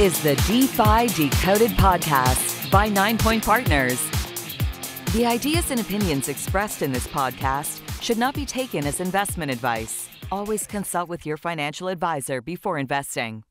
is the DeFi Decoded podcast by Ninepoint Partners. The ideas and opinions expressed in this podcast should not be taken as investment advice. Always consult with your financial advisor before investing.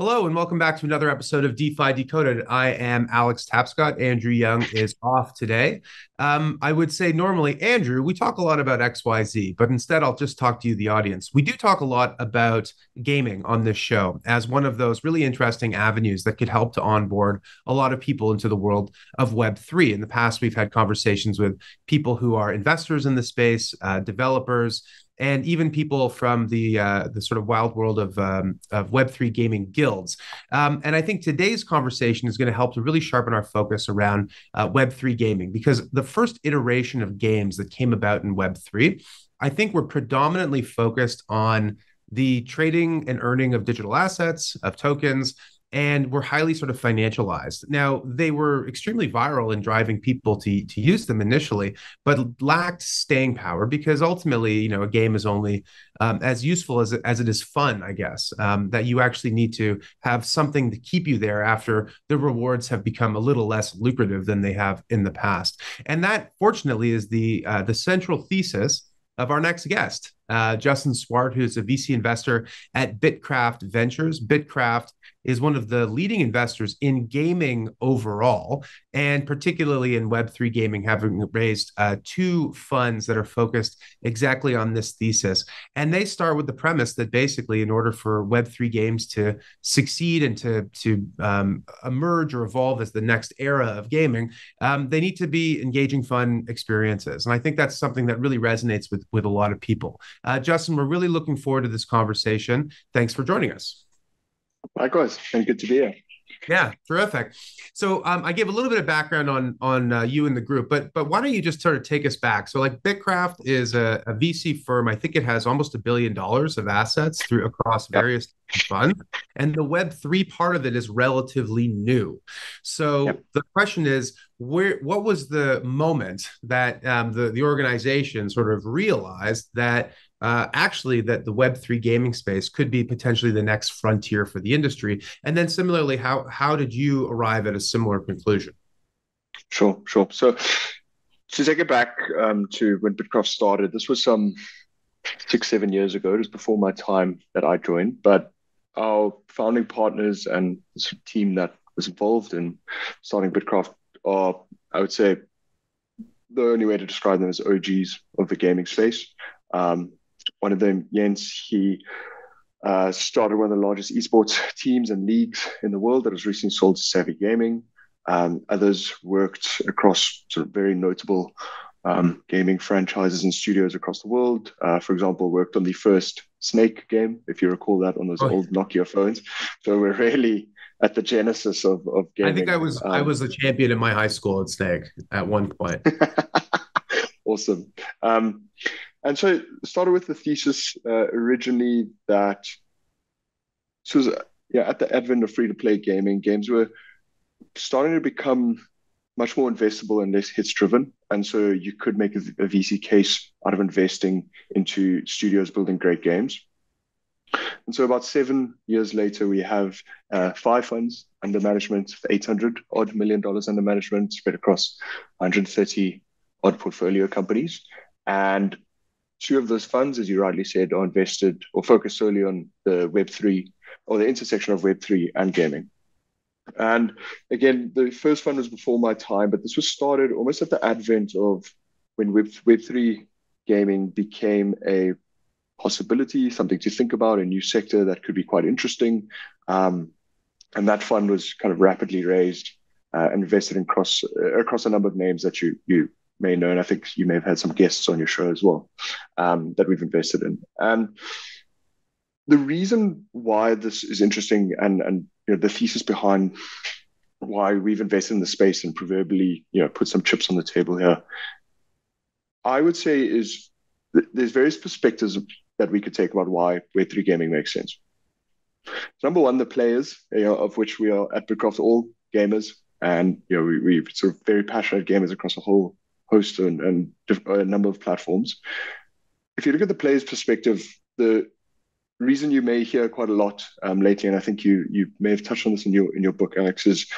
Hello and welcome back to another episode of DeFi Decoded. I am Alex Tapscott. Andrew Young is off today. Um, I would say normally, Andrew, we talk a lot about XYZ, but instead I'll just talk to you, the audience. We do talk a lot about gaming on this show as one of those really interesting avenues that could help to onboard a lot of people into the world of Web3. In the past, we've had conversations with people who are investors in the space, uh, developers, and even people from the uh, the sort of wild world of um, of Web three gaming guilds. Um, and I think today's conversation is going to help to really sharpen our focus around uh, Web three gaming because the first iteration of games that came about in Web three, I think, were predominantly focused on the trading and earning of digital assets of tokens and were highly sort of financialized. Now, they were extremely viral in driving people to, to use them initially, but lacked staying power because ultimately, you know, a game is only um, as useful as as it is fun, I guess, um, that you actually need to have something to keep you there after the rewards have become a little less lucrative than they have in the past. And that, fortunately, is the uh, the central thesis of our next guest, uh, Justin Swart, who's a VC investor at BITKRAFT Ventures. BITKRAFT is one of the leading investors in gaming overall, and particularly in Web3 gaming, having raised uh, two funds that are focused exactly on this thesis. And they start with the premise that basically, in order for Web3 games to succeed and to, to um, emerge or evolve as the next era of gaming, um, they need to be engaging, fun experiences. And I think that's something that really resonates with, with a lot of people. Uh, Justin, we're really looking forward to this conversation. Thanks for joining us. Likewise, and good to be here. Yeah, terrific. So um, I gave a little bit of background on on uh, you and the group, but but why don't you just sort of take us back? So like BITKRAFT is a, a VC firm. I think it has almost a billion dollars of assets through across various yep. funds, and the Web three part of it is relatively new. So yep. the question is, where what was the moment that um, the the organization sort of realized that uh, actually that the Web3 gaming space could be potentially the next frontier for the industry? And then similarly, how, how did you arrive at a similar conclusion? Sure, sure. So to take it back um, to when BITKRAFT started, this was some six, seven years ago. It was before my time that I joined, but our founding partners and team that was involved in starting BITKRAFT are, I would say, the only way to describe them as OGs of the gaming space. Um, one of them, Jens, he uh, started one of the largest esports teams and leagues in the world that was recently sold to Savvy Gaming. Um, others worked across sort of very notable um, gaming franchises and studios across the world. Uh, for example, worked on the first Snake game, if you recall that, on those oh. old Nokia phones. So we're really at the genesis of, of gaming. I think I was um, I was a champion in my high school at Snake at one point. awesome. Um, and so started with the thesis uh, originally that so was, yeah at the advent of free to play gaming games were starting to become much more investable and less hits driven and so you could make a, a vc case out of investing into studios building great games. And so about seven years later we have uh, five funds under management 800 odd million dollars under management spread across 130 odd portfolio companies. And two of those funds, as you rightly said, are invested or focused solely on the Web3 or the intersection of Web3 and gaming. And again, the first fund was before my time, but this was started almost at the advent of when Web, Web3 gaming became a possibility, something to think about, a new sector that could be quite interesting. Um, and that fund was kind of rapidly raised uh, and invested in across, uh, across a number of names that you, you may know, and I think you may have had some guests on your show as well um, that we've invested in. And the reason why this is interesting and and you know, the thesis behind why we've invested in the space and proverbially you know put some chips on the table here, I would say is there's various perspectives that we could take about why Web3 gaming makes sense. Number one, the players, you know, of which we are at BITKRAFT all gamers, and you know we, we sort of very passionate gamers across a whole host and, and a number of platforms. If you look at the player's perspective, the reason you may hear quite a lot um, lately, and I think you you may have touched on this in your in your book, Alex, is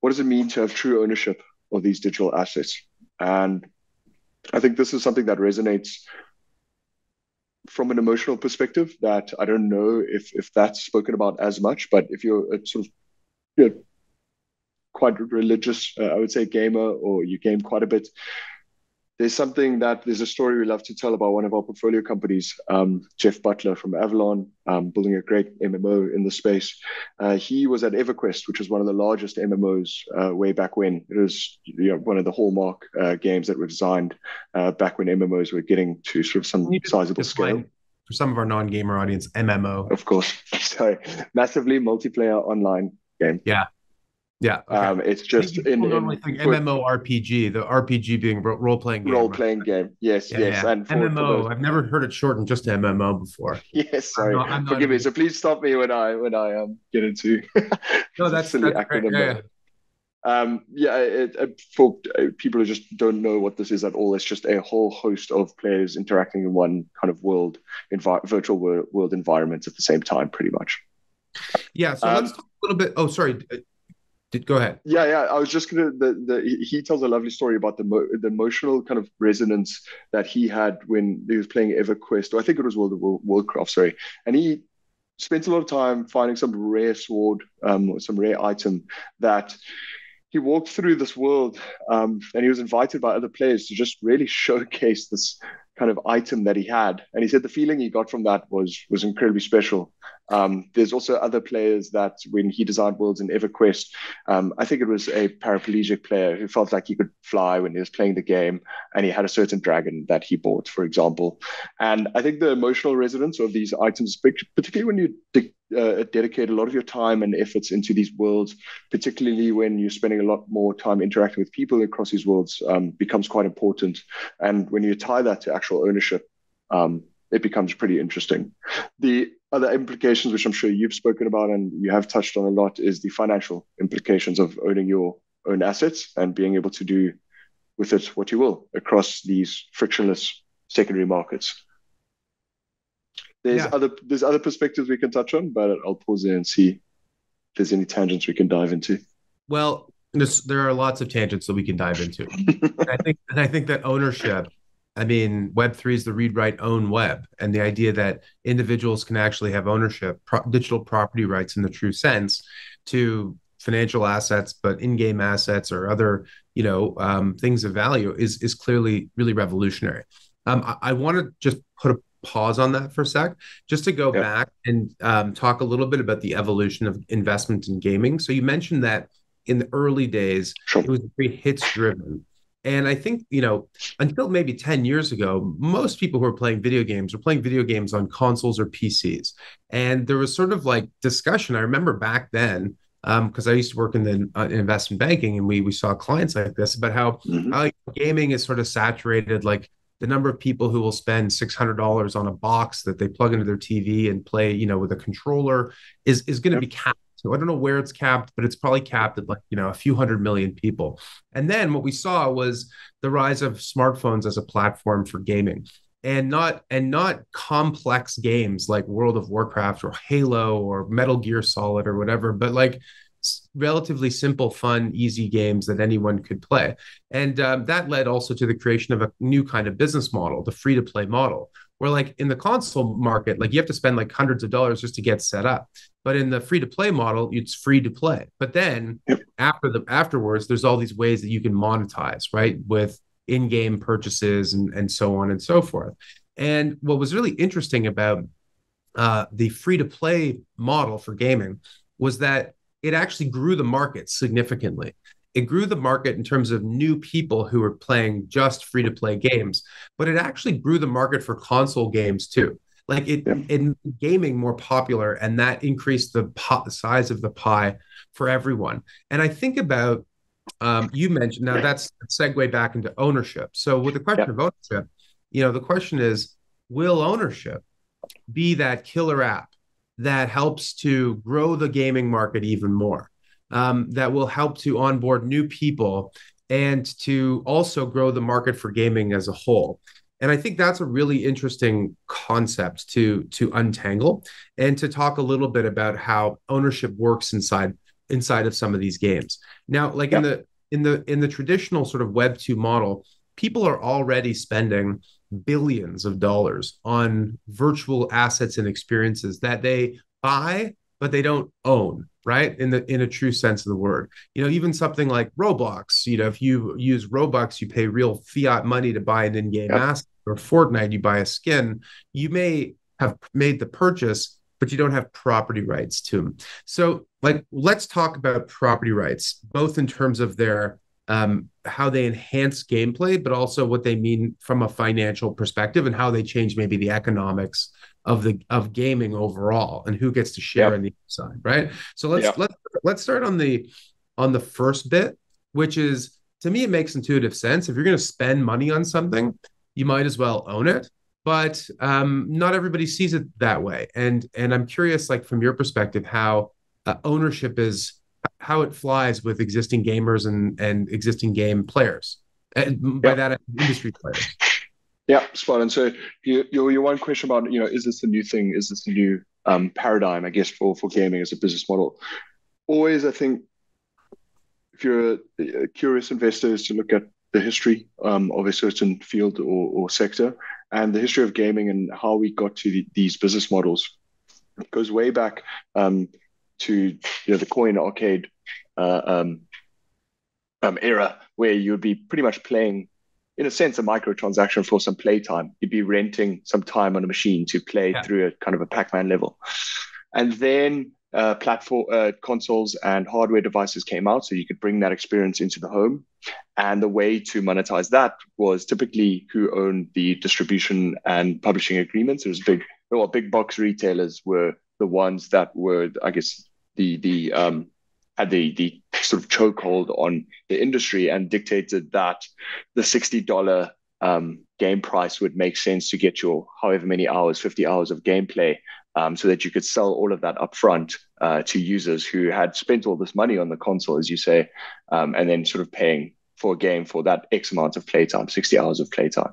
what does it mean to have true ownership of these digital assets? And I think this is something that resonates from an emotional perspective that I don't know if if that's spoken about as much, but if you're a sort of you know, quite religious, uh, I would say gamer, or you game quite a bit, there's something that there's a story we love to tell about one of our portfolio companies, um, Jeff Butler from Avalon, um, building a great MMO in the space. Uh, he was at EverQuest, which was one of the largest MMOs uh, way back when. It was you know, one of the hallmark uh, games that were designed uh, back when MMOs were getting to sort of some sizable scale. For some of our non-gamer audience, MMO. Of course. Sorry. Massively multiplayer online game. Yeah. Yeah, okay. um, it's just in, normally in, think MMORPG, the RPG being role playing game. Role playing right? game, yes, yeah, yes. Yeah. And for, MMO, for those... I've never heard it shortened just to MMO before. Yes, sorry, I'm not, I'm forgive me. So please stop me when I when I um get into. no, that's silly that's acronym. Yeah, um, yeah, it, it, for uh, people who just don't know what this is at all, it's just a whole host of players interacting in one kind of world, envi- virtual world, world environment at the same time, pretty much. Yeah. So um, let's talk a little bit. Oh, sorry. Did, go ahead. Yeah, yeah. I was just gonna. The, the he tells a lovely story about the mo, the emotional kind of resonance that he had when he was playing EverQuest, or I think it was World of Warcraft. Sorry, and he spent a lot of time finding some rare sword, um, some rare item that he walked through this world, um, and he was invited by other players to just really showcase this kind of item that he had. And he said the feeling he got from that was was incredibly special. Um, there's also other players that when he designed worlds in EverQuest, um, I think it was a paraplegic player who felt like he could fly when he was playing the game, and he had a certain dragon that he bought, for example. And I think the emotional resonance of these items, particularly when you de- uh, dedicate a lot of your time and efforts into these worlds, particularly when you're spending a lot more time interacting with people across these worlds, um, becomes quite important. And when you tie that to actual ownership, um, it becomes pretty interesting. The other implications, which I'm sure you've spoken about and you have touched on a lot, is the financial implications of owning your own assets and being able to do with it what you will across these frictionless secondary markets. There's yeah. other there's other perspectives we can touch on, but I'll pause there and see if there's any tangents we can dive into. Well, there are lots of tangents that we can dive into. I think and I think that ownership I mean, Web3 is the read, write, own web. And the idea that individuals can actually have ownership, pro- digital property rights in the true sense to financial assets, but in game assets or other, you know, um, things of value is, is clearly really revolutionary. Um, I, I want to just put a pause on that for a sec, just to go yeah. back and um, talk a little bit about the evolution of investment in gaming. So you mentioned that in the early days, sure. it was very hits driven. And I think, you know, until maybe 10 years ago, most people who are playing video games were playing video games on consoles or PCs. And there was sort of like discussion. I remember back then, because um, I used to work in the uh, investment banking and we we saw clients like this about how, mm-hmm. how gaming is sort of saturated. Like the number of people who will spend $600 on a box that they plug into their TV and play, you know, with a controller is, is going to yep. be capped so I don't know where it's capped, but it's probably capped at like, you know, a few hundred million people. And then what we saw was the rise of smartphones as a platform for gaming and not and not complex games like World of Warcraft or Halo or Metal Gear Solid or whatever, but like relatively simple, fun, easy games that anyone could play. And um, that led also to the creation of a new kind of business model, the free to play model, where like in the console market, like you have to spend like hundreds of dollars just to get set up. But in the free to play model, it's free to play. But then yep. after the afterwards, there's all these ways that you can monetize, right? With in-game purchases and, and so on and so forth. And what was really interesting about uh, the free to play model for gaming was that it actually grew the market significantly. It grew the market in terms of new people who were playing just free to play games, but it actually grew the market for console games too like it yeah. in gaming more popular and that increased the size of the pie for everyone and i think about um, you mentioned now that's a segue back into ownership so with the question yeah. of ownership you know the question is will ownership be that killer app that helps to grow the gaming market even more um, that will help to onboard new people and to also grow the market for gaming as a whole And I think that's a really interesting concept to to untangle and to talk a little bit about how ownership works inside inside of some of these games. Now, like in the in the in the traditional sort of web 2 model, people are already spending billions of dollars on virtual assets and experiences that they buy but they don't own right? In the in a true sense of the word. You know even something like roblox you know if you use robux you pay real fiat money to buy an in-game yep. asset or fortnite you buy a skin you may have made the purchase but you don't have property rights to them so like let's talk about property rights both in terms of their um, how they enhance gameplay, but also what they mean from a financial perspective and how they change maybe the economics of the of gaming overall and who gets to share yep. in the side, right? So let's yep. let's let's start on the on the first bit, which is to me it makes intuitive sense. If you're going to spend money on something, you might as well own it. But um, not everybody sees it that way, and and I'm curious, like from your perspective, how uh, ownership is how it flies with existing gamers and and existing game players. And by that, industry players. Yeah, spot on. So you, your your one question about you know is this a new thing? Is this a new um, paradigm? I guess for for gaming as a business model. Always, I think if you're a, a curious investor, is to look at the history um, of a certain field or, or, sector and the history of gaming and how we got to the, these business models. It goes way back um, to you know the coin arcade uh, um, um, era where you would be pretty much playing in a sense a microtransaction for some playtime. You'd be renting some time on a machine to play yeah. through a kind of a pac-man level. And then uh, platform uh, consoles and hardware devices came out so you could bring that experience into the home. And the way to monetize that was typically who owned the distribution and publishing agreements. It was big well big box retailers were the ones that were i guess the the um, had the the sort of chokehold on the industry and dictated that the sixty dollar um, game price would make sense to get your however many hours, fifty hours of gameplay, um, so that you could sell all of that upfront uh, to users who had spent all this money on the console, as you say, um, and then sort of paying for a game for that X amount of playtime, sixty hours of playtime.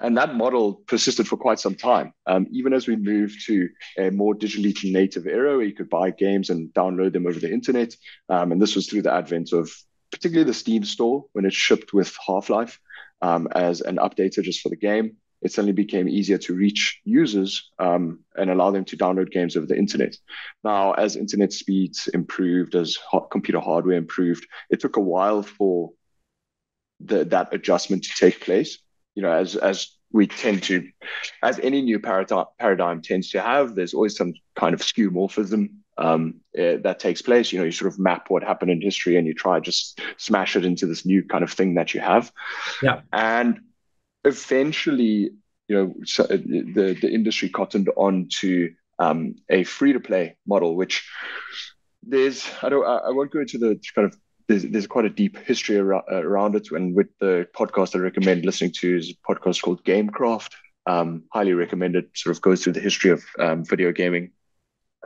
And that model persisted for quite some time. Um, even as we moved to a more digitally native era where you could buy games and download them over the internet. Um, and this was through the advent of particularly the Steam store when it shipped with Half Life um, as an updater just for the game. It suddenly became easier to reach users um, and allow them to download games over the internet. Now, as internet speeds improved, as computer hardware improved, it took a while for the, that adjustment to take place you know, as as we tend to, as any new paradigm, paradigm tends to have, there's always some kind of skeuomorphism um, uh, that takes place. You know, you sort of map what happened in history and you try just smash it into this new kind of thing that you have. Yeah. And eventually, you know, so uh, the the industry cottoned on to um, a free to play model, which there's I don't I won't go into the kind of there's, there's quite a deep history around, around it. And with the podcast I recommend listening to is a podcast called Gamecraft. Um, highly recommended. Sort of goes through the history of um, video gaming,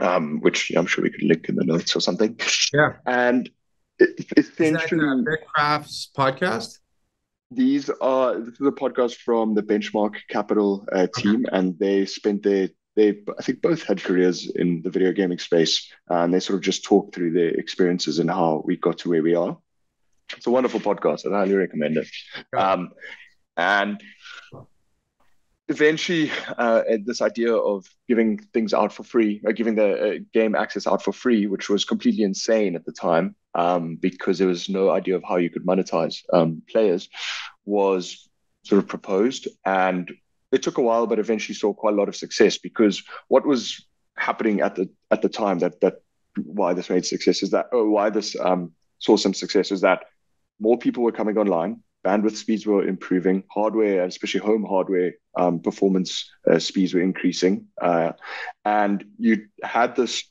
um, which I'm sure we could link in the notes or something. Yeah. And it, essentially, Crafts podcast. These are this is a podcast from the Benchmark Capital uh, team, okay. and they spent their they I think both had careers in the video gaming space, and they sort of just talk through their experiences and how we got to where we are. It's a wonderful podcast. I highly recommend it. Um, and eventually, uh, this idea of giving things out for free, or giving the uh, game access out for free, which was completely insane at the time, um, because there was no idea of how you could monetize um, players, was sort of proposed and it took a while, but eventually saw quite a lot of success because what was happening at the at the time that that why this made success is that oh, why this um, saw some success is that more people were coming online, bandwidth speeds were improving, hardware, especially home hardware um, performance uh, speeds were increasing, uh, and you had this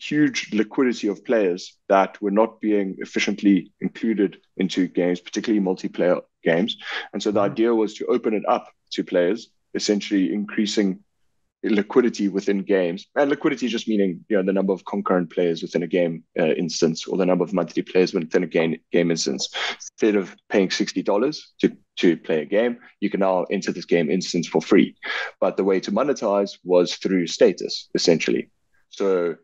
huge liquidity of players that were not being efficiently included into games, particularly multiplayer games. And so the mm-hmm. idea was to open it up to players essentially increasing liquidity within games, and liquidity just meaning you know the number of concurrent players within a game uh, instance or the number of monthly players within a game game instance. Instead of paying sixty dollars to to play a game, you can now enter this game instance for free. But the way to monetize was through status, essentially. So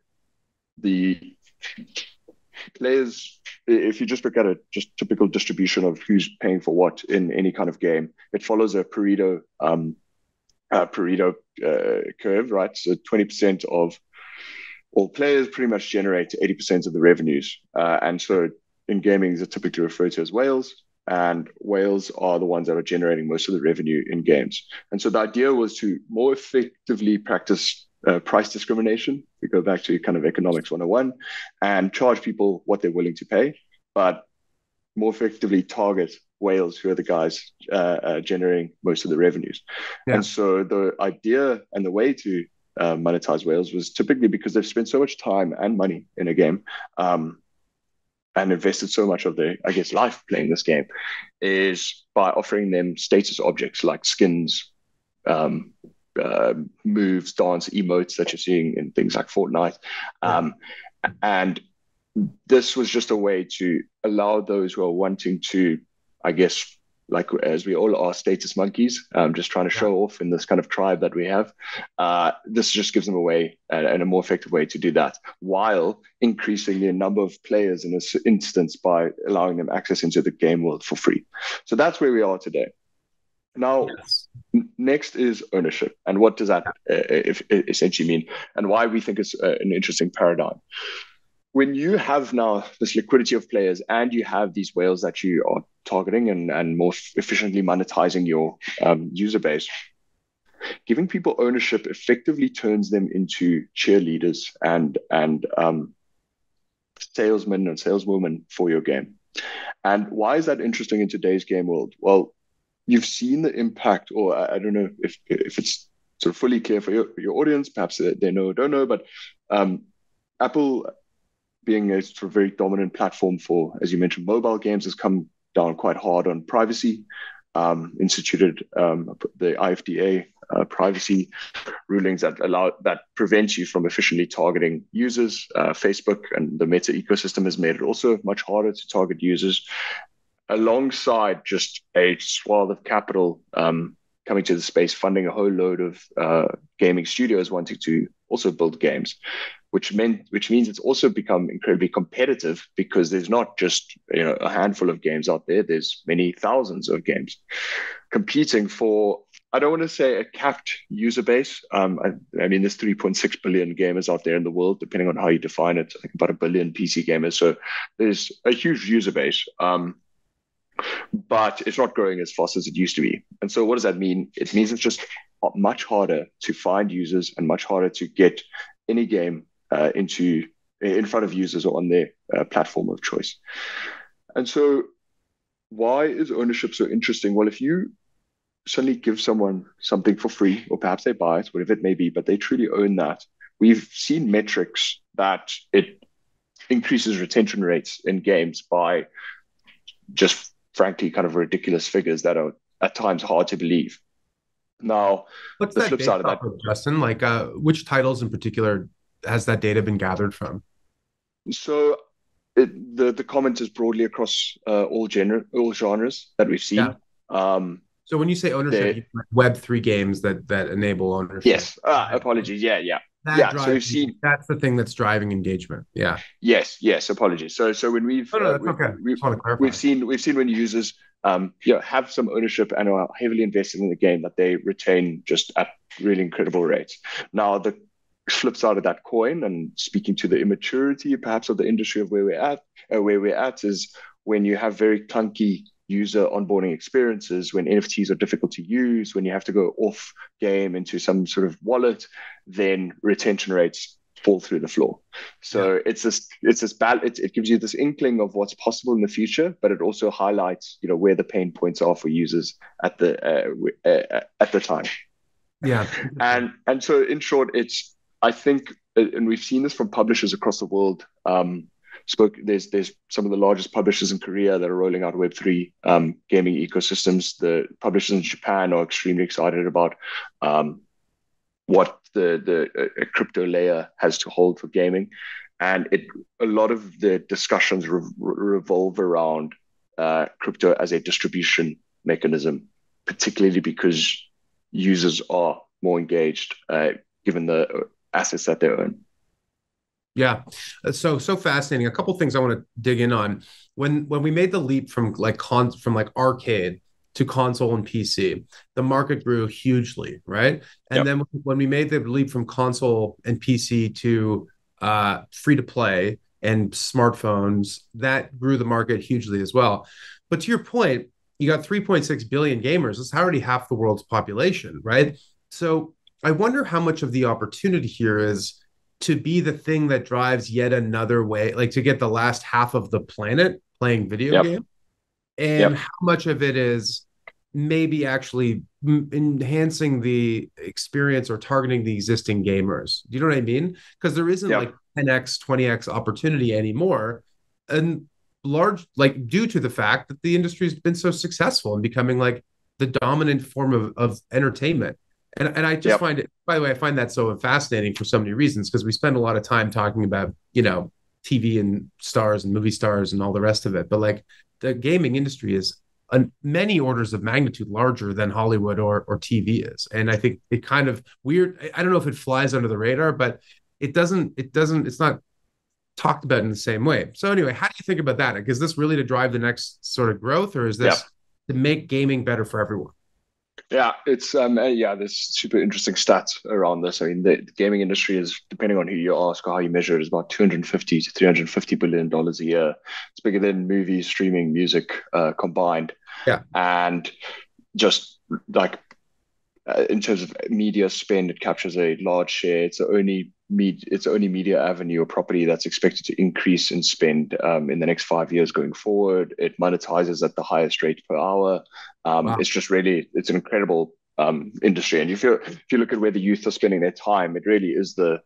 the players if you just look at a just typical distribution of who's paying for what in any kind of game, it follows a Pareto um, uh, Pareto uh, curve, right? So 20% of all players pretty much generate 80% of the revenues. Uh, and so in gaming, they're typically referred to as whales. And whales are the ones that are generating most of the revenue in games. And so the idea was to more effectively practice uh, price discrimination. We go back to kind of economics 101 and charge people what they're willing to pay, but more effectively target whales who are the guys uh, uh, generating most of the revenues. Yeah. And so the idea and the way to uh, monetize whales was typically because they've spent so much time and money in a game um, and invested so much of their, I guess, life playing this game, is by offering them status objects like skins, um, uh, moves, dance, emotes that you're seeing in things like Fortnite. Um, and this was just a way to allow those who are wanting to I guess, like as we all are status monkeys, um, just trying to show off in this kind of tribe that we have. Uh, this just gives them a way and, and, a more effective way to do that while increasing the number of players in this instance by allowing them access into the game world for free. So that's where we are today. Now, yes. n- next is ownership. And what does that uh, if, essentially mean? And why we think it's uh, an interesting paradigm when you have now this liquidity of players and you have these whales that you are targeting and, and more efficiently monetizing your um, user base, giving people ownership effectively turns them into cheerleaders and and um, salesmen and saleswomen for your game. And why is that interesting in today's game world? Well, you've seen the impact, or I, I don't know if if it's sort of fully clear for your, your audience, perhaps they, know or don't know, but um, Apple being a sort of very dominant platform for, as you mentioned, mobile games has come down quite hard on privacy. Um, instituted um, the IFDA uh, privacy rulings that allow that prevent you from efficiently targeting users. Uh, Facebook and the Meta ecosystem has made it also much harder to target users, alongside just a swath of capital um, coming to the space, funding a whole load of uh, gaming studios wanting to also build games which meant which means it's also become incredibly competitive because there's not just you know a handful of games out there there's many thousands of games competing for I don't want to say a capped user base. Um, I, I, mean, there's 3.6 billion gamers out there in the world, depending on how you define it. I think about a billion PC gamers. So there's a huge user base, um, but it's not growing as fast as it used to be. And so, what does that mean? It means it's just much harder to find users and much harder to get any game uh, into in front of users or on their uh, platform of choice. And so, why is ownership so interesting? Well, if you suddenly give someone something for free, or perhaps they buy it, whatever it may be, but they truly own that, we've seen metrics that it increases retention rates in games by just frankly kind of ridiculous figures that are at times hard to believe. Now, what's the flip side of that, Justin? Like, uh, which titles in particular has that data been gathered from? So it, the the comment is broadly across uh, all genre all genres that we've seen. Yeah. Um, so when you say ownership, Web three games that that enable ownership. Yes. Uh, apologies. Yeah. Yeah. That yeah. Drives, so we've seen that's the thing that's driving engagement. Yeah. Yes. Yes. Apologies. So so when we've no, uh, we, okay. we've, we've seen we've seen when users um, you know, have some ownership and are heavily invested in the game that they retain just at really incredible rates. Now the flip side of that coin and speaking to the immaturity perhaps of the industry of where we're at uh, where we're at is when you have very clunky user onboarding experiences when nfts are difficult to use when you have to go off game into some sort of wallet then retention rates fall through the floor. So yeah. it's this it's this bad it, it gives you this inkling of what's possible in the future but it also highlights you know where the pain points are for users at the uh, uh, at the time. Yeah. And and so in short it's I think, uh, and we've seen this from publishers across the world. Um, there's there's some of the largest publishers in Korea that are rolling out Web three um, gaming ecosystems. The publishers in Japan are extremely excited about um, what the the crypto layer has to hold for gaming, and it a lot of the discussions re- revolve around uh, crypto as a distribution mechanism, particularly because users are more engaged uh, given the assets that they own. Yeah, uh, so so fascinating. A couple things I want to dig in on. When when we made the leap from like con from like arcade to console and PC, the market grew hugely, right? And yep. then when we made the leap from console and PC to uh, free to play and smartphones, that grew the market hugely as well. But to your point, you got 3.6 billion gamers. That's already half the world's population, right? So I wonder how much of the opportunity here is to be the thing that drives yet another way, like to get the last half of the planet playing video yep. game, and yep. how much of it is maybe actually enhancing the experience or targeting the existing gamers. Do you know what I mean? Because there isn't yep. like 10x, 20x opportunity anymore. And large like due to the fact that the industry has been so successful in becoming like the dominant form of, of entertainment and, and i just yep. find it by the way i find that so fascinating for so many reasons because we spend a lot of time talking about you know tv and stars and movie stars and all the rest of it but like the gaming industry is a, many orders of magnitude larger than hollywood or, or tv is and i think it kind of weird i don't know if it flies under the radar but it doesn't it doesn't it's not talked about in the same way. So anyway, how do you think about that? Is this really to drive the next sort of growth, or is this yeah. to make gaming better for everyone? Yeah, it's um uh, yeah, there's super interesting stats around this. I mean, the, the, gaming industry is depending on who you ask or how you measure it, is about 250 to 350 billion dollars a year. It's bigger than movies, streaming, music uh, combined. Yeah, and just like uh, in terms of media spend, it captures a large share. It's the only med- it's only media avenue or property that's expected to increase in spend um, in the next five years going forward. It monetizes at the highest rate per hour. Um, wow. It's just really it's an incredible um, industry. And if you if you look at where the youth are spending their time, it really is the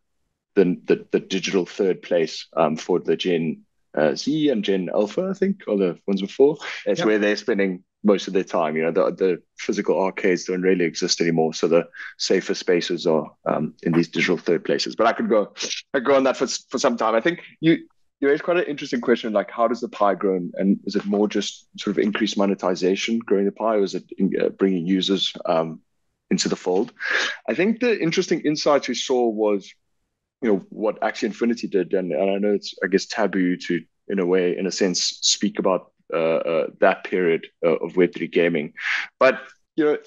the the, the digital third place um, for the Gen uh, Z and Gen Alpha, I think, or the ones before. It's yep. where they're spending most of their time. You know, the, the physical arcades don't really exist anymore, so the safer spaces are um, in these digital third places. But I could go, I go on that for for some time. I think you you raised quite an interesting question, like how does the pie grow, and is it more just sort of increased monetization growing the pie, or is it in, uh, bringing users um, into the fold? I think the interesting insights we saw was. You know what Axie Infinity did, and, and I know it's I guess taboo to in a way, in a sense, speak about that period uh, of Web3 gaming. But you know,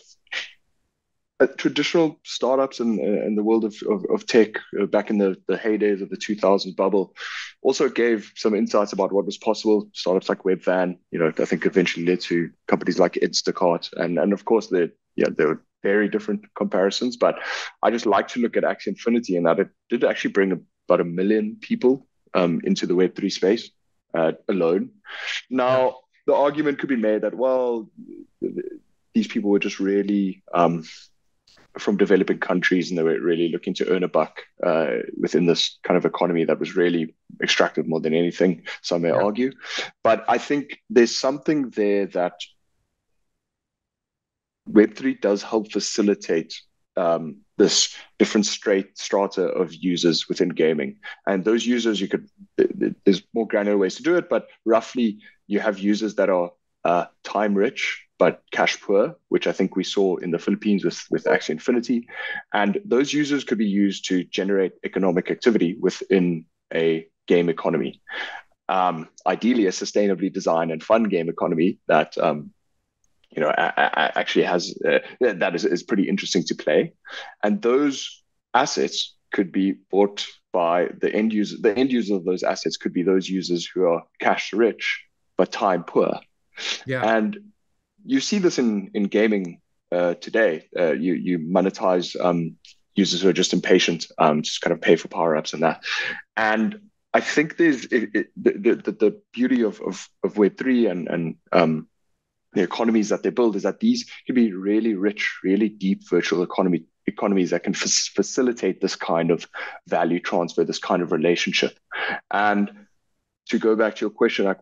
uh, traditional startups in, the world of, of, of tech uh, back in the, the heydays of the 2000s bubble also gave some insights about what was possible. Startups like Webvan, you know, I think eventually led to companies like Instacart. And, and of course, the, yeah, there were very different comparisons. But I just like to look at Axie Infinity and that it did actually bring about a million people um, into the Web3 space uh, alone. Now, the argument could be made that, well, these people were just really um, from developing countries and they were really looking to earn a buck uh, within this kind of economy that was really extractive more than anything, some may yeah. argue. But I think there's something there that Web3 does help facilitate um, this different straight strata of users within gaming. And those users, you could, there's more granular ways to do it, but roughly you have users that are uh, time rich but cash poor, which I think we saw in the Philippines with, with Axie Infinity. And those users could be used to generate economic activity within a game economy. Um, ideally, a sustainably designed and fun game economy that um, you know, actually has uh, that is, is pretty interesting to play. And those assets could be bought by the end user. The end user of those assets could be those users who are cash rich but time poor. Yeah. And you see this in in gaming uh, today. Uh, you you monetize um, users who are just impatient, um, just kind of pay for power ups and that. And I think there's it, it, the, the the beauty of of, of Web three and and um, the economies that they build is that these can be really rich, really deep virtual economy economies that can f- facilitate this kind of value transfer, this kind of relationship. And to go back to your question, like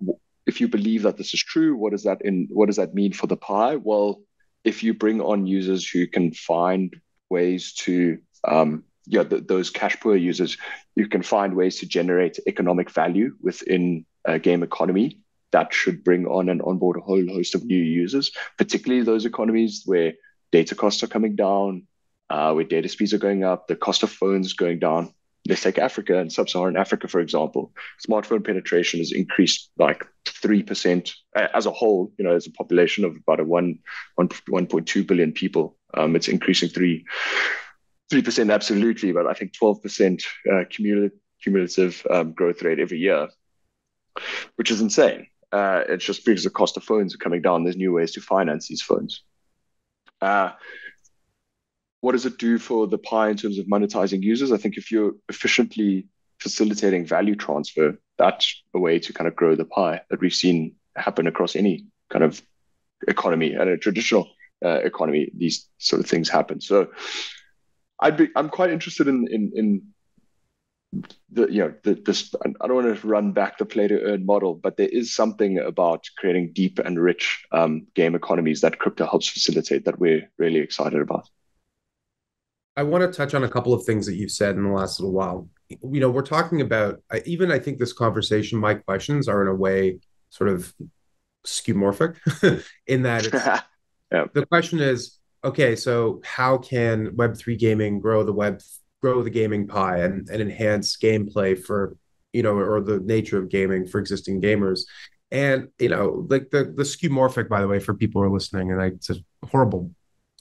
if you believe that this is true, what does that in what does that mean for the pie? Well, if you bring on users who can find ways to um, yeah, the, those cash poor users, you can find ways to generate economic value within a game economy that should bring on and onboard a whole host of new users, particularly those economies where data costs are coming down, uh, where data speeds are going up, the cost of phones going down. Let's take Africa and sub-Saharan Africa, for example. Smartphone penetration has increased like 3% as a whole, you know, as a population of about a 1, 1 1.2 billion people. Um, it's increasing 3 3% absolutely, but I think 12% uh, cumulative, cumulative um, growth rate every year, which is insane. Uh, it's just because the cost of phones are coming down. There's new ways to finance these phones. Uh, what does it do for the pie in terms of monetizing users? I think if you're efficiently facilitating value transfer, that's a way to kind of grow the pie that we've seen happen across any kind of economy and a traditional uh, economy. These sort of things happen. So I'd be I'm quite interested in in in the you know the, this I don't want to run back the play to earn model, but there is something about creating deep and rich um, game economies that crypto helps facilitate that we're really excited about. I want to touch on a couple of things that you've said in the last little while. You know, we're talking about even I think this conversation, my questions are in a way sort of skeuomorphic in that yeah. the question is okay, so how can Web3 gaming grow the web grow the gaming pie and, and enhance gameplay for you know or the nature of gaming for existing gamers? And you know, like the the skeuomorphic, by the way, for people who are listening, and I, it's a horrible,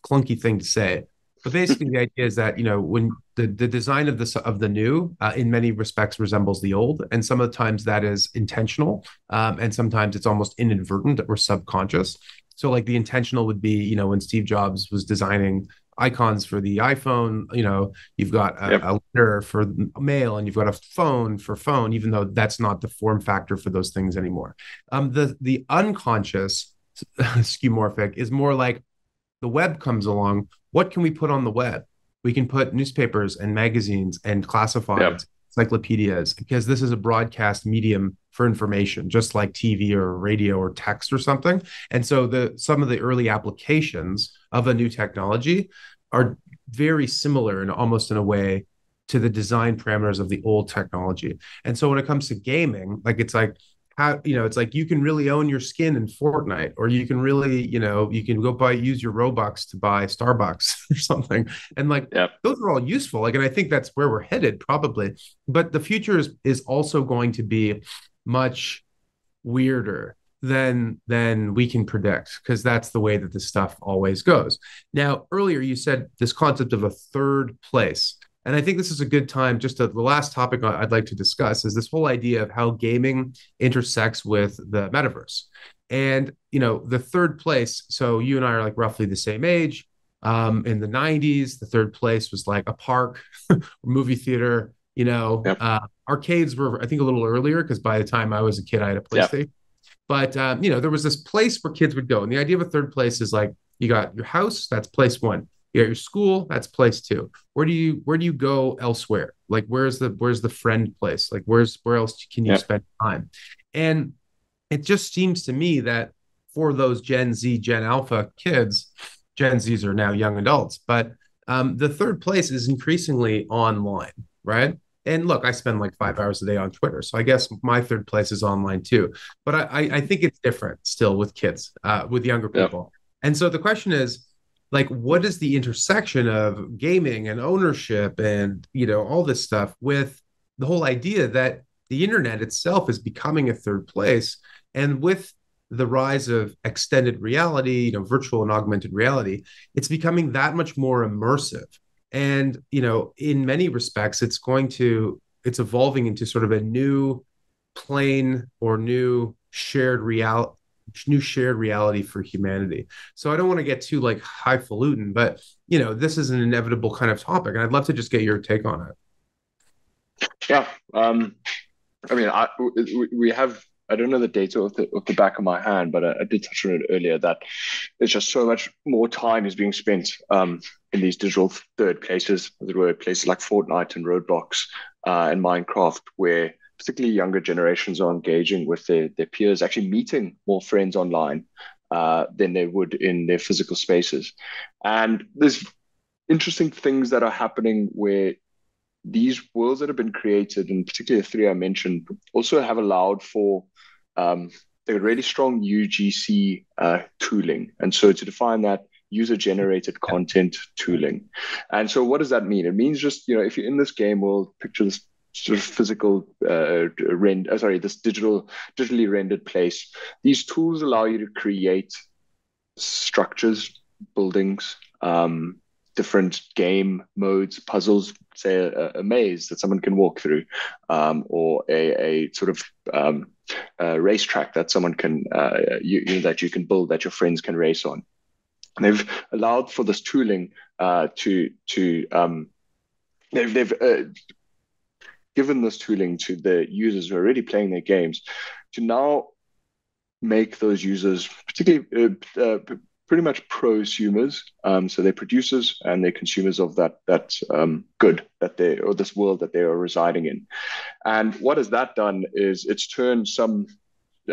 clunky thing to say. But basically, the idea is that you know when the, the design of the of the new, uh, in many respects, resembles the old, and some of the times that is intentional, um, and sometimes it's almost inadvertent or subconscious. So like the intentional would be, you know, when Steve Jobs was designing icons for the iPhone, you know, you've got a, yep. a letter for mail and you've got a phone for phone, even though that's not the form factor for those things anymore. Um, the the unconscious skeuomorphic is more like the web comes along. What can we put on the web? We can put newspapers and magazines and classifieds, yep. Encyclopedias, because this is a broadcast medium for information, just like TV or radio or text or something. And so the some of the early applications of a new technology are very similar and almost in a way to the design parameters of the old technology. And so when it comes to gaming, like it's like how you know it's like you can really own your skin in Fortnite, or you can really you know you can go buy use your Robux to buy Starbucks or something, and like yep. those are all useful. Like, and I think that's where we're headed probably. But the future is is also going to be much weirder than than we can predict because that's the way that this stuff always goes. Now, earlier you said this concept of a third place. And I think this is a good time. Just to, the last topic I'd like to discuss is this whole idea of how gaming intersects with the metaverse. And you know, the third place. So you and I are like roughly the same age. Um, in the '90s, the third place was like a park, movie theater, you know, yep. uh, arcades were, I think, a little earlier because by the time I was a kid, I had a PlayStation. Yep. But um, you know, there was this place where kids would go, and the idea of a third place is like you got your house, that's place one. You got your school, that's place two. Where do you where do you go elsewhere? Like where's the where's the friend place? Like where's where else can you yep. spend time? And it just seems to me that for those Gen Z, Gen Alpha kids, Gen Zs are now young adults, but um, the third place is increasingly online, right? and look, I spend like five hours a day on Twitter, so I guess my third place is online too. But I, I think it's different still with kids, uh, with younger people. Yep. And so the question is, like, what is the intersection of gaming and ownership and you know all this stuff with the whole idea that the internet itself is becoming a third place, and with the rise of extended reality, you know, virtual and augmented reality, it's becoming that much more immersive. And you know in many respects it's going to it's evolving into sort of a new plane or new shared reality new shared reality for humanity. So i don't want to get too like highfalutin but you know this is an inevitable kind of topic and i'd love to just get your take on it. Yeah um i mean I, we have I don't know the data off the, off the back of my hand, but I, I, did touch on it earlier that there's just so much more time is being spent um, in these digital third places, as it were, places like Fortnite and Roblox uh, and Minecraft, where particularly younger generations are engaging with their, their peers, actually meeting more friends online uh, than they would in their physical spaces. And there's interesting things that are happening where these worlds that have been created, and particularly the three I mentioned, also have allowed for um, the really strong UGC uh, tooling. And so to define that, user generated content tooling. And so what does that mean? It means just, you know, if you're in this game world, picture this sort of physical uh, rend, uh, sorry, this digital, digitally rendered place. These tools allow you to create structures, buildings, um, different game modes, puzzles, say a, a, maze that someone can walk through, um, or a, a, sort of um, a racetrack that someone can uh, you, you know, that you can build that your friends can race on. And they've allowed for this tooling uh, to to um, they've they've uh, given this tooling to the users who are already playing their games to now make those users particularly uh, uh, pretty much prosumers. Um, so they're producers and they're consumers of that that um, good that they or this world that they are residing in. And what has that done is it's turned some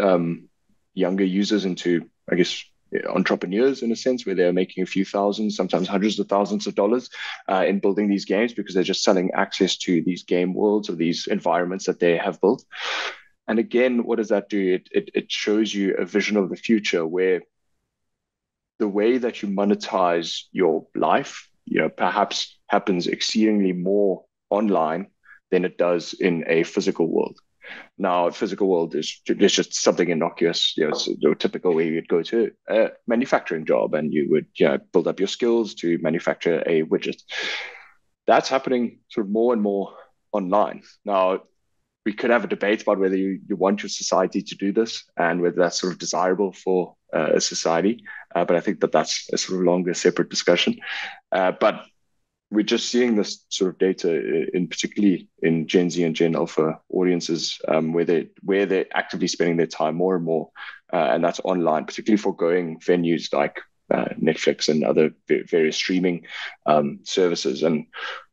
um, younger users into, I guess, entrepreneurs in a sense, where they're making a few thousands, sometimes hundreds of thousands of dollars uh, in building these games because they're just selling access to these game worlds or these environments that they have built. And again, what does that do? It, it, it shows you a vision of the future where the way that you monetize your life, you know, perhaps happens exceedingly more online than it does in a physical world. Now, physical world is, is just something innocuous. You know, it's a typical way you'd go to a manufacturing job and you would you know, build up your skills to manufacture a widget. That's happening sort of more and more online. Now, we could have a debate about whether you, you want your society to do this and whether that's sort of desirable for uh, a society. Uh, but I think that that's a sort of longer, separate discussion. Uh, but we're just seeing this sort of data in particularly in Gen Z and Gen Alpha audiences um, where they where they're actively spending their time more and more, uh, and that's online, particularly for going venues like uh, Netflix and other various streaming um, services. And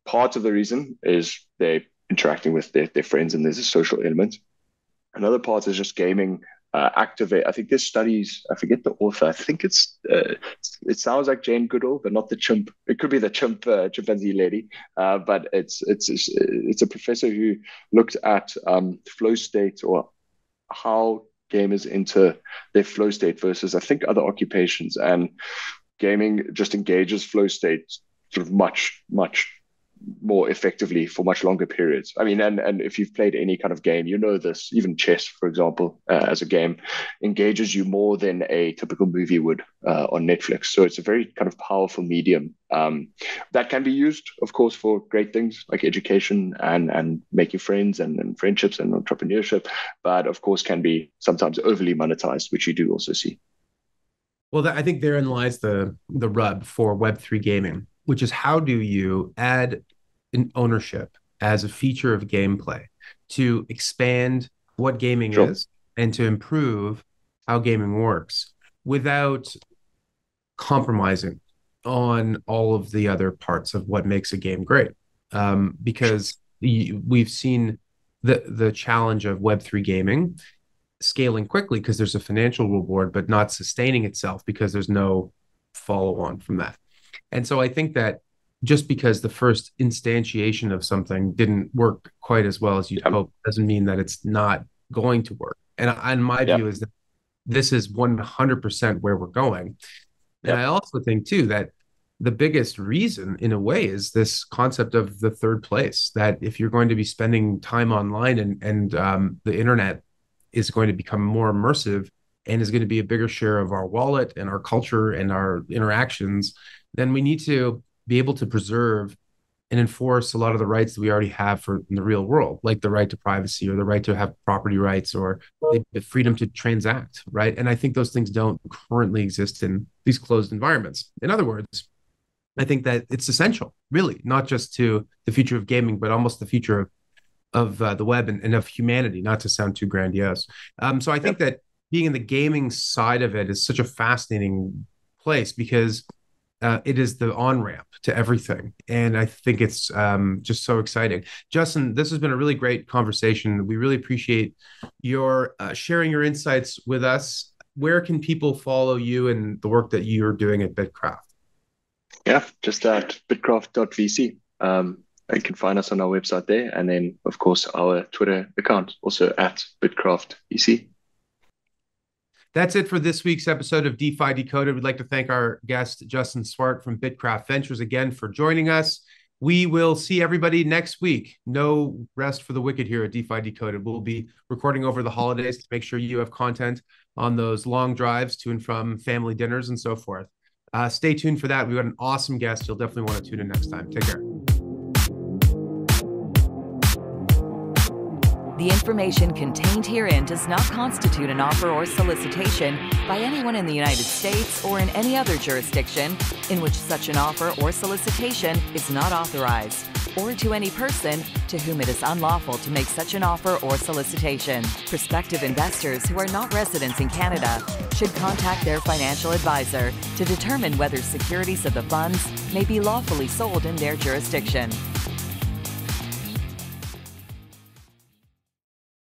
part of the reason is they're interacting with their, their friends and there's a social element. Another part is just gaming uh, activate. I think there's studies. I forget the author. I think it's. Uh, it sounds like Jane Goodall, but not the chimp. It could be the chimp uh, chimpanzee lady. Uh, but it's it's it's a professor who looked at um, flow state or how gamers enter their flow state versus I think other occupations and gaming just engages flow state sort of much much more effectively for much longer periods. I mean, and and if you've played any kind of game, you know this. Even chess, for example, uh, as a game, engages you more than a typical movie would uh, on Netflix. So it's a very kind of powerful medium um, that can be used, of course, for great things like education and and making friends and, and friendships and entrepreneurship. But of course, can be sometimes overly monetized, which you do also see. Well, I think therein lies the the rub for Web three gaming which is how do you add an ownership as a feature of gameplay to expand what gaming sure. is and to improve how gaming works without compromising on all of the other parts of what makes a game great. Um, because we've seen the the challenge of Web three gaming scaling quickly because there's a financial reward, but not sustaining itself because there's no follow on from that. And so I think that just because the first instantiation of something didn't work quite as well as you'd yep. hope doesn't mean that it's not going to work. And, and my yep. view is that this is 100% where we're going. Yep. And I also think too that the biggest reason in a way is this concept of the third place that if you're going to be spending time online and and um, the internet is going to become more immersive and is going to be a bigger share of our wallet and our culture and our interactions then we need to be able to preserve and enforce a lot of the rights that we already have for in the real world, like the right to privacy or the right to have property rights or the freedom to transact, right? And I think those things don't currently exist in these closed environments. In other words, I think that it's essential, really, not just to the future of gaming, but almost the future of of uh, the web and, and, of humanity. Not to sound too grandiose. Um, so I think that being in the gaming side of it is such a fascinating place because uh, it is the on ramp to everything. And I think it's um, just so exciting. Justin, this has been a really great conversation. We really appreciate your uh, sharing your insights with us. Where can people follow you and the work that you're doing at BITKRAFT? Yeah, just at bitkraft.vc. Um, you can find us on our website there, and then of course our Twitter account also at bitkraft.vc. That's it for this week's episode of DeFi Decoded. We'd like to thank our guest Justin Swart from BITKRAFT Ventures again for joining us. We will see everybody next week. No rest for the wicked here at DeFi Decoded. We'll be recording over the holidays to make sure you have content on those long drives to and from family dinners and so forth. Uh, stay tuned for that. We've got an awesome guest. You'll definitely want to tune in next time. Take care. The information contained herein does not constitute an offer or solicitation by anyone in the United States or in any other jurisdiction in which such an offer or solicitation is not authorized, or to any person to whom it is unlawful to make such an offer or solicitation. Prospective investors who are not residents in Canada should contact their financial advisor to determine whether securities of the funds may be lawfully sold in their jurisdiction.